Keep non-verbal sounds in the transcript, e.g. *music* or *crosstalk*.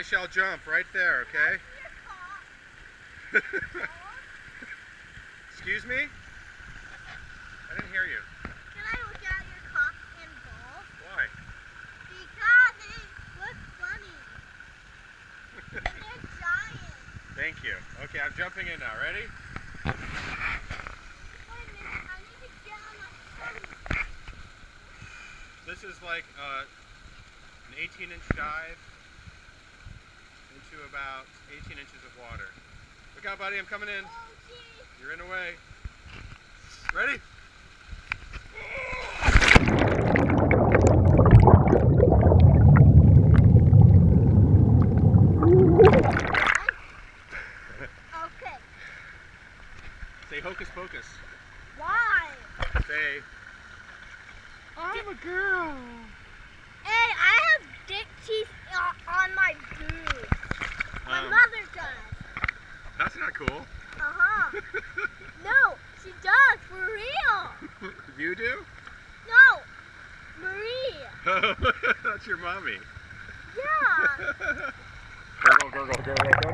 I shall jump right there, okay? Excuse me? I didn't hear you. Can I look at your cock and balls? Why? Because they look funny. and they're *laughs* giant. Thank you. Okay, I'm jumping in now. Ready? Wait a minute, I need to get on my. This is like uh, an 18 inch dive into about 18 inches of water. Look out, buddy. I'm coming in. You're in the way. Ready? Okay. Say hocus pocus. Why? Say, I'm a girl. That's not cool. Uh-huh. *laughs* No, she does, for real. *laughs* you do? No, Marie. *laughs* that's your mommy. Yeah. Gurgle, gurgle, gurgle, gurgle.